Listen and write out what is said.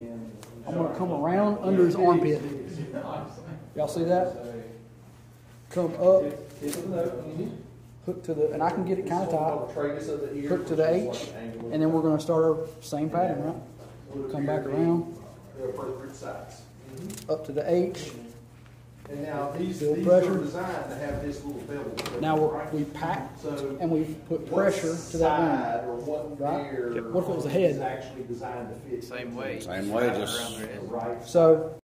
I'm gonna come around under his armpit. Y'all see that? Come up, hook to the, and I can get it kinda tight, hook to the H, and then we're gonna start our same pattern, right? Come back around, up to the H. And now, these, these pressure. are designed to have this little bevel. Now we're, we pack So. and we put pressure to that ring. side Or what Right? rear. What if it was a head? Is actually designed to fit. Same way. Same way, just- Around their. Right. So